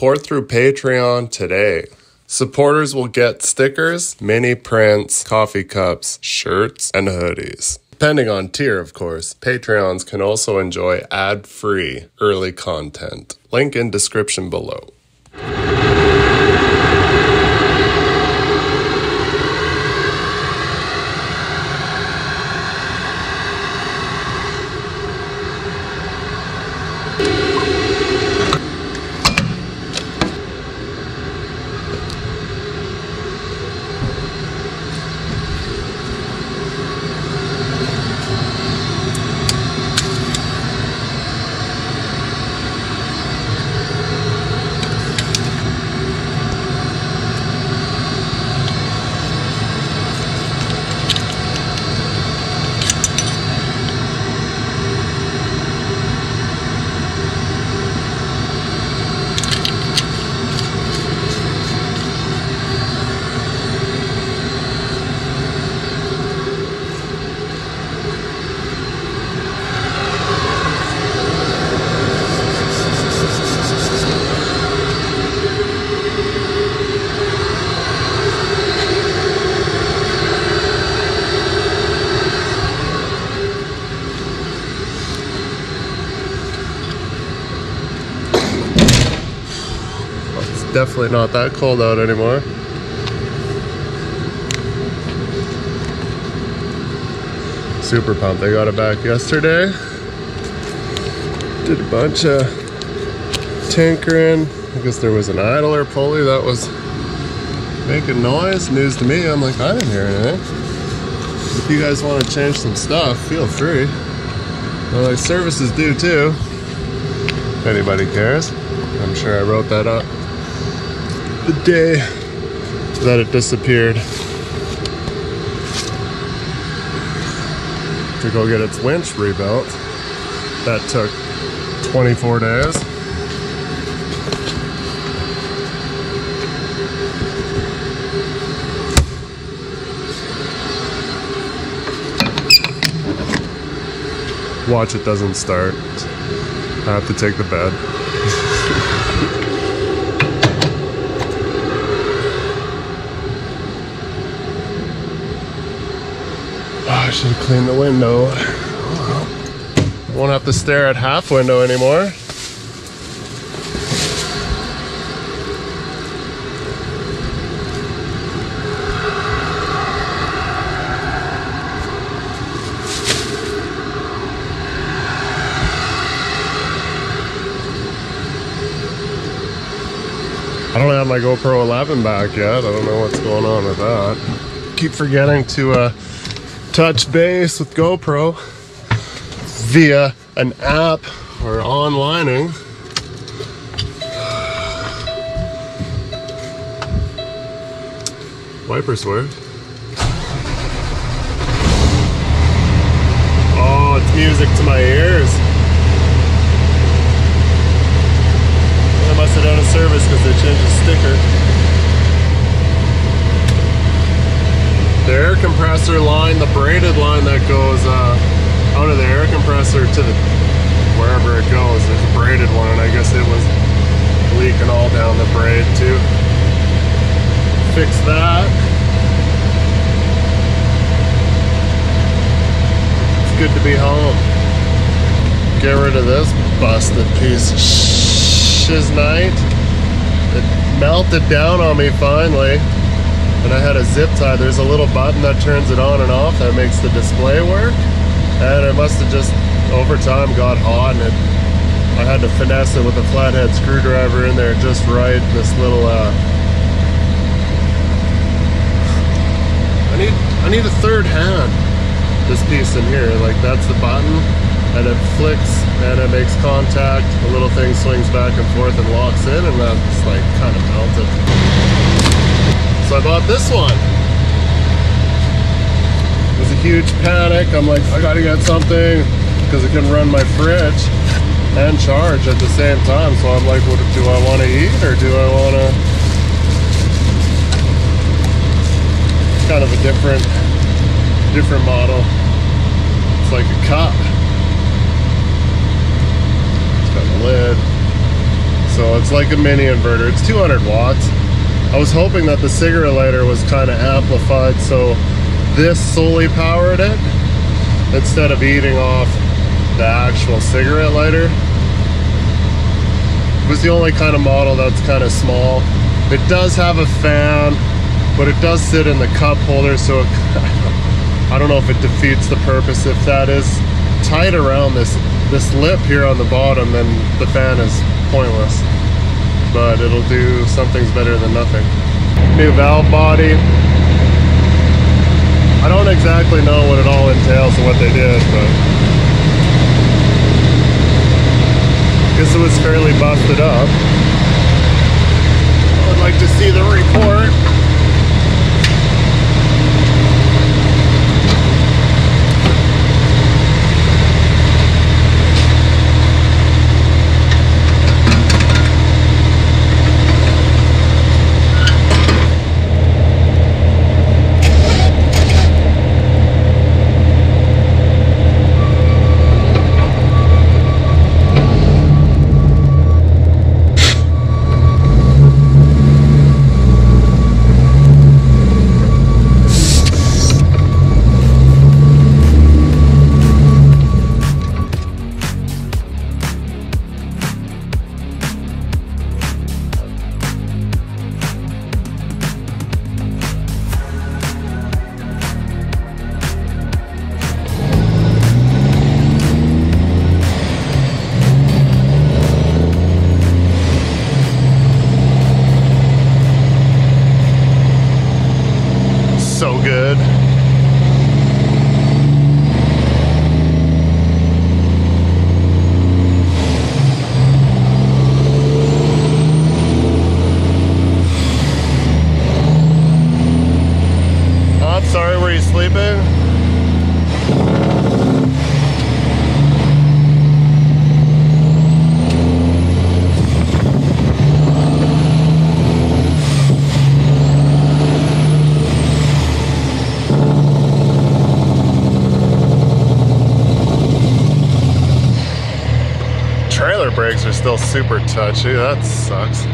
Support through Patreon today. Supporters will get stickers, mini prints, coffee cups, shirts, and hoodies. Depending on tier, of course, Patreons can also enjoy ad free early content. Link in description below. It's definitely not that cold out anymore. Super pumped. I got it back yesterday. Did a bunch of tinkering. I guess there was an idler pulley that was making noise. News to me. I'm like, I didn't hear anything. If you guys want to change some stuff, feel free. Well, like services do too. If anybody cares. I'm sure I wrote that up the day that it disappeared to go get its winch rebuilt. That took 24 days. Watch it doesn't start. I have to take the bed. Have cleaned the window. Won't have to stare at half window anymore. I don't have my GoPro 11 back yet. I don't know what's going on with that. Keep forgetting to uh, touch base with GoPro via an app or onlining. Wipers work. Oh, it's music to my ears. I must have done a service because they changed the sticker. The air compressor line, the braided line that goes uh, out of the air compressor to the wherever it goes, there's a braided one, and I guess it was leaking all down the braid too. Fix that. It's good to be home. Get rid of this busted piece of shiznite. It melted down on me finally. And I had a zip tie. There's a little button that turns it on and off that makes the display work. And it must have just over time got hot and it, I had to finesse it with a flathead screwdriver in there just right. This little, uh, I need, I need a third hand. This piece in here, like that's the button and it flicks and it makes contact. The little thing swings back and forth and locks in and that's like kind of melted. So I bought this one. It was a huge panic. I'm like, I gotta get something because it can run my fridge and charge at the same time. So I'm like, what do I want to eat or do I want to? Kind of a different, different model. It's like a cup. It's got a lid. So it's like a mini inverter. It's 200 watts. I was hoping that the cigarette lighter was kind of amplified, so this solely powered it instead of eating off the actual cigarette lighter. It was the only kind of model that's kind of small. It does have a fan, but it does sit in the cup holder, so it, I don't know if it defeats the purpose. If that is tight around this this lip here on the bottom, then the fan is pointless. But it'll do something's better than nothing. New valve body. I don't exactly know what it all entails and what they did, but I guess it was fairly busted up. I would like to see the report. Super touchy. That sucks.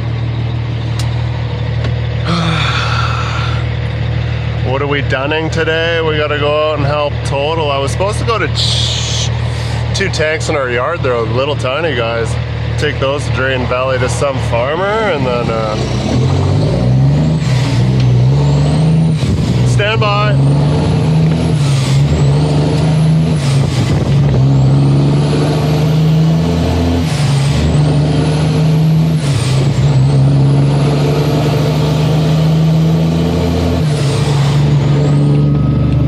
what are we dunning today? We gotta go out and help total. I was supposed to go to two tanks in our yard. They're little tiny guys. Take those to Drayton Valley to some farmer and then uh, stand by.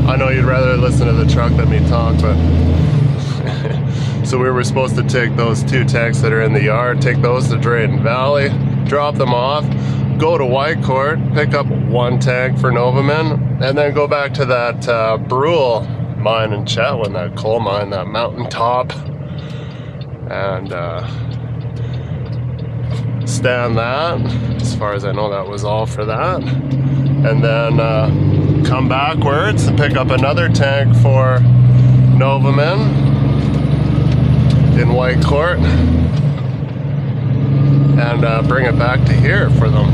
I know you'd rather listen to the truck than me talk, but so we were supposed to take those two tanks that are in the yard, take those to Drayton Valley, drop them off, go to Whitecourt, pick up one tank for Novaman, and then go back to that uh, Brule mine in Chetwynd, that coal mine, that mountaintop, and uh, stand that. As far as I know, that was all for that. And then uh, come backwards and pick up another tank for Novaman in Whitecourt and uh, bring it back to here for them.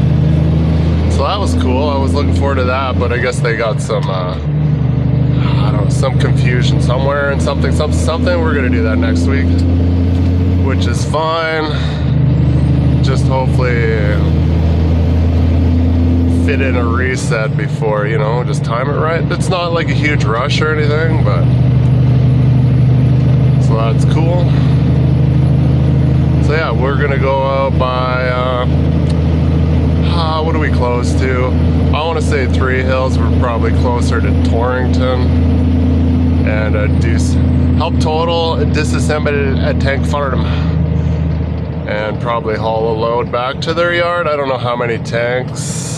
So that was cool. I was looking forward to that, but I guess they got some, uh, I don't know, some confusion somewhere and something, something, something. We're gonna do that next week, which is fine. Just hopefully fit in a reset before, you know, just time it right. It's not like a huge rush or anything, but so that's cool. So yeah, we're gonna go out by, uh, uh, what are we close to? I want to say Three Hills. We're probably closer to Torrington and uh. Help total disassemble a tank farm and probably haul a load back to their yard. I don't know how many tanks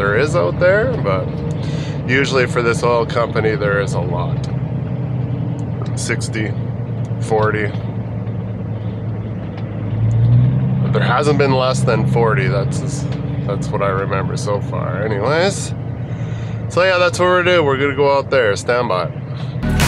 there is out there, but usually for this oil company there is a lot. 60, 40. But there hasn't been less than 40. That's that's what I remember so far. Anyways. So yeah, that's what we're gonna. We're gonna go out there. Stand by.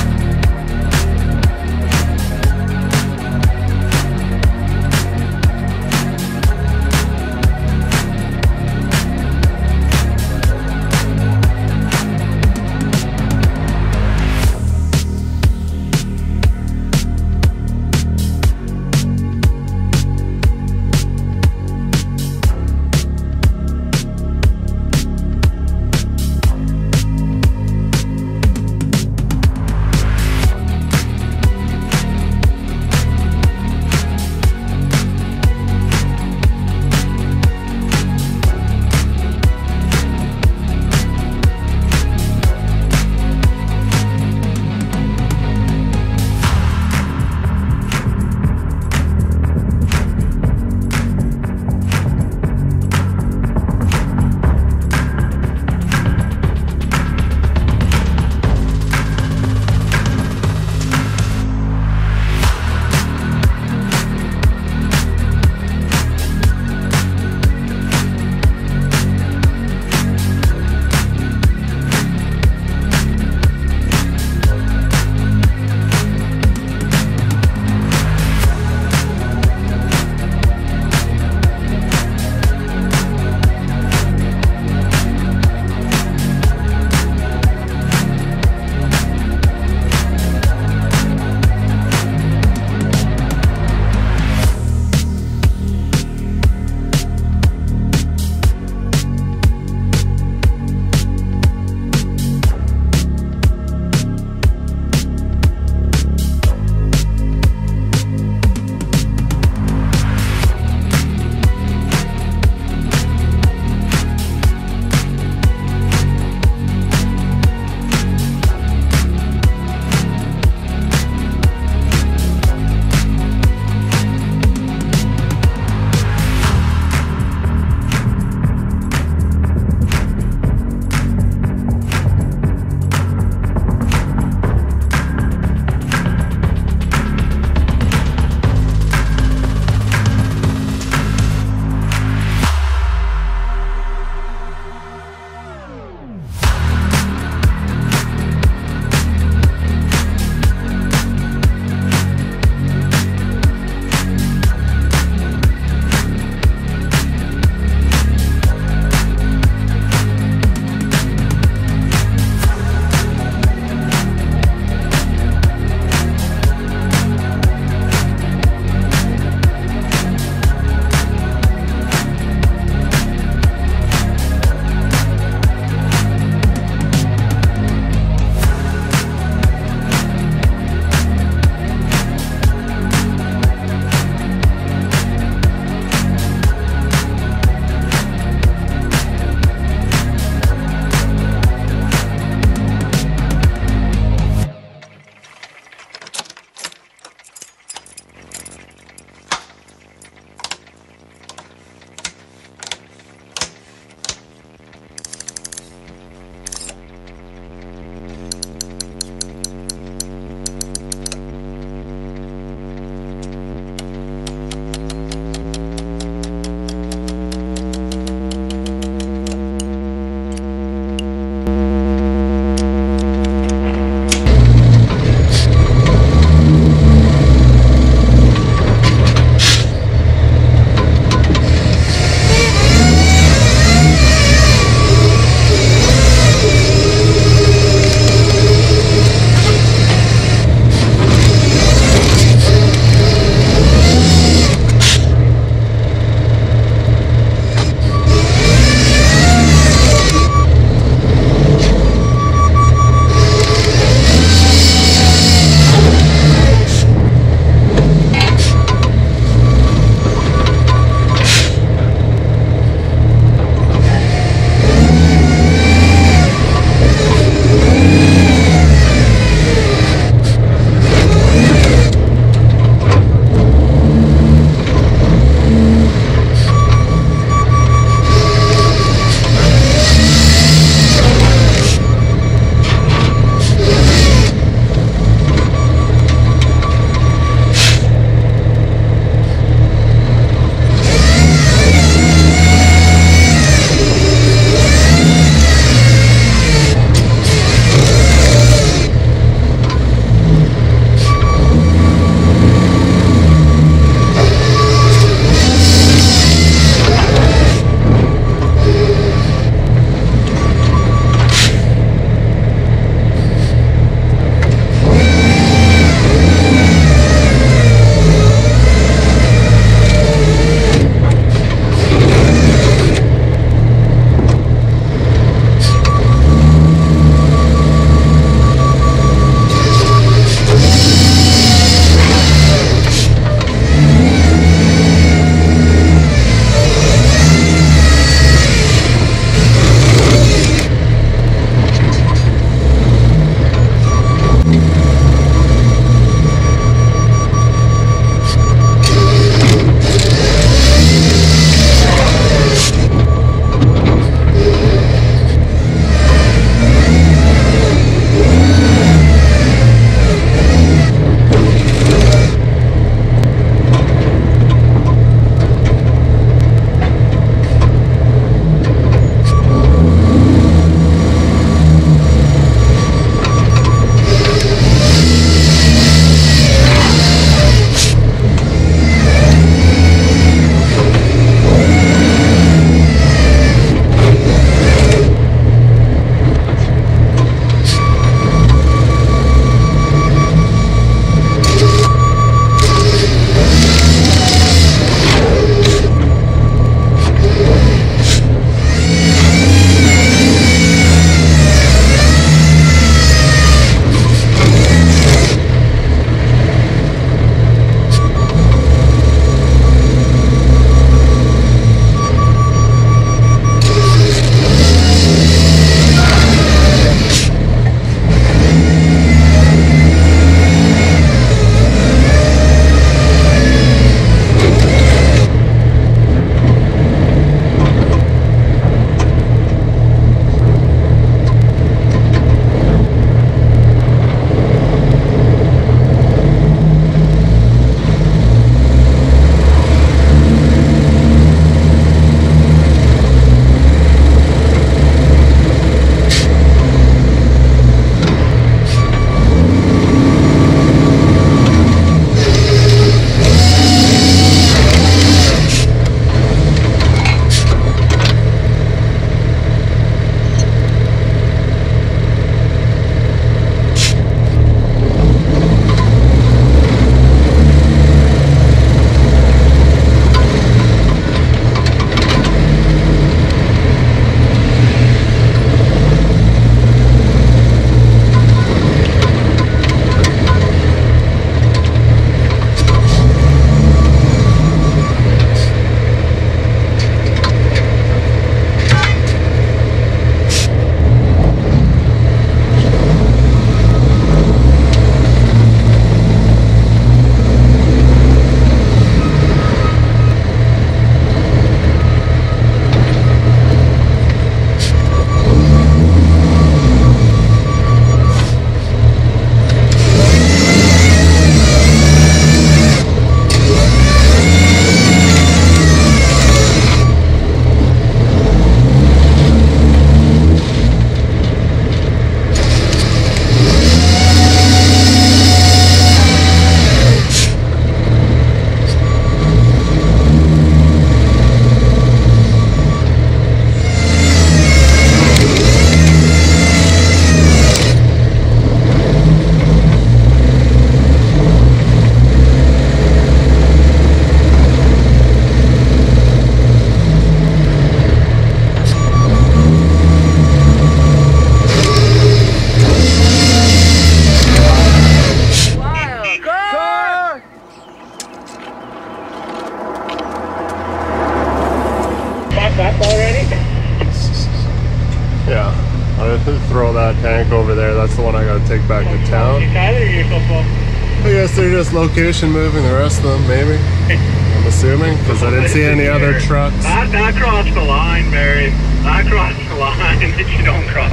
Location moving the rest of them, maybe. I'm assuming, because I didn't see any other trucks. Not, not cross the line, Barry. Not cross the line that you don't cross.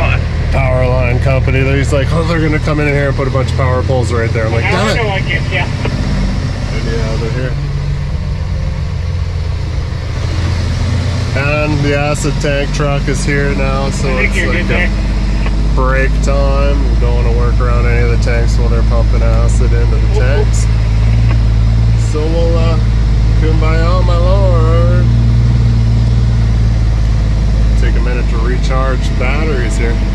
Power line company. He's like, oh, they're gonna come in here and put a bunch of power poles right there. I'm like, I damn it. I can, yeah. And yeah, they're here. And the acid tank truck is here now, so I think it's like a break time. We don't want to work around any of the tanks while they're pumping acid into the tanks. So we'll uh, kumbaya, my lord. Take a minute to recharge batteries here.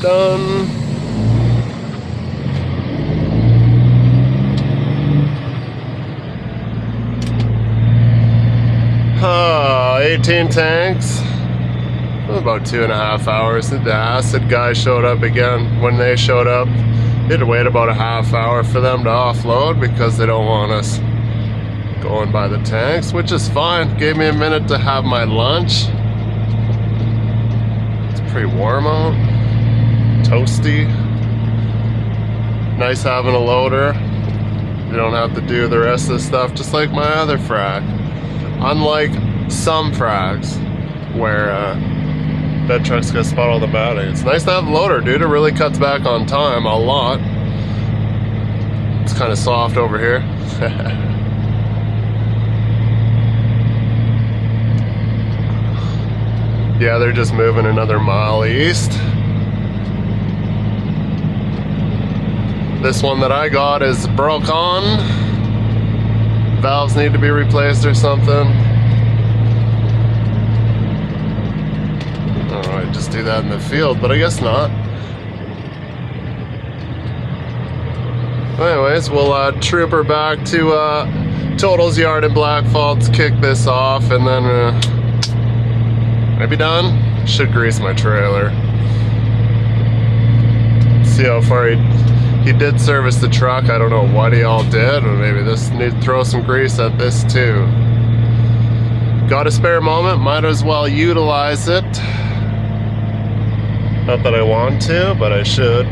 Done. Uh, 18 tanks. About two and a half hours. The acid guy showed up again. When they showed up, they had to wait about a half hour for them to offload because they don't want us going by the tanks, which is fine. Gave me a minute to have my lunch. It's pretty warm out, toasty. Nice having a loader. You don't have to do the rest of the stuff just like my other frac. Unlike some fracs where uh, bed trucks gotta spot all the matting. It's nice to have a loader, dude. It really cuts back on time a lot. It's kind of soft over here. yeah, they're just moving another mile east. This one that I got is broke on. Valves need to be replaced or something. Alright, just do that in the field, but I guess not. Anyways, we'll uh, troop her back to uh, Total's Yard in Blackfalds, kick this off, and then uh, maybe done. Should grease my trailer. See how far he he did service the truck. I don't know what he all did, or maybe this need throw some grease at this too. Got a spare moment, might as well utilize it. Not that I want to, but I should.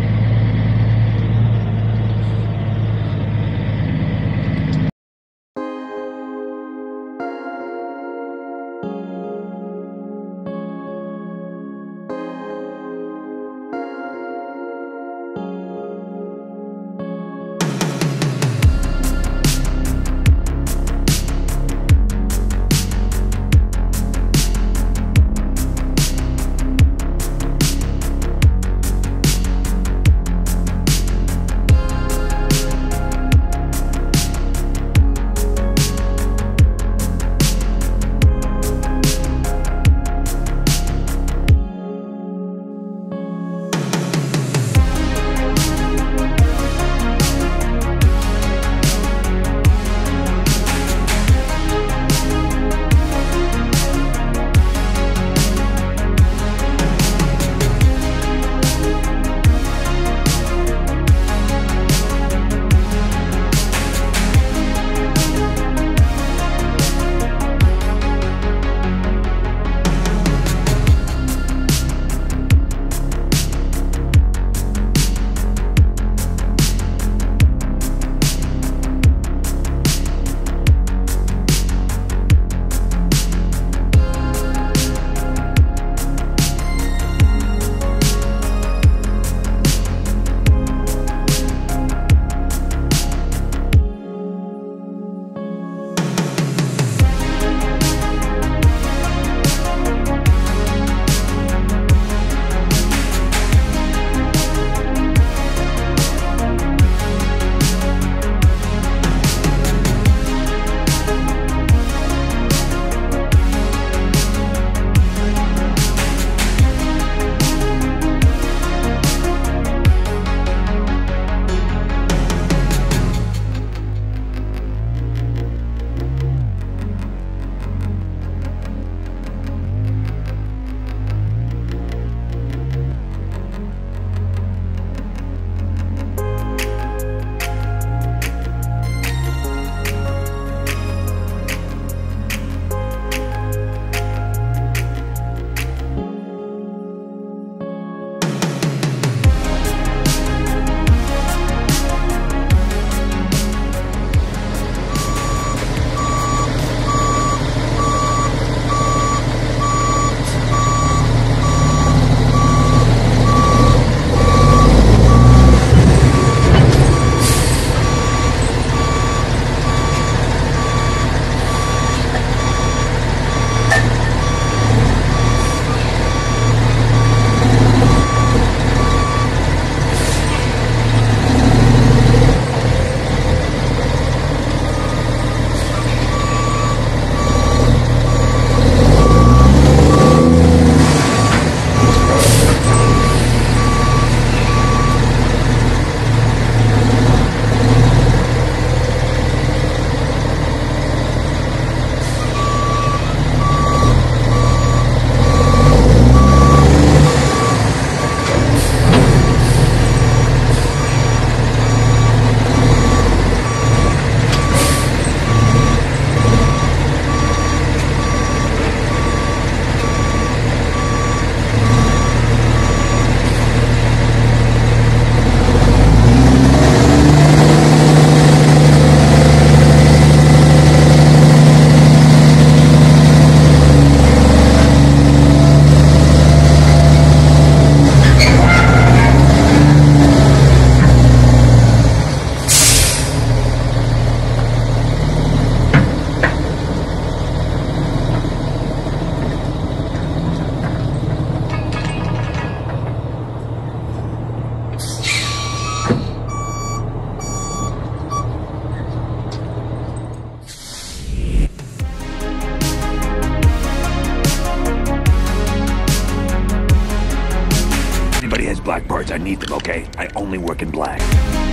anybody has black parts, I need them, okay? I only work in black.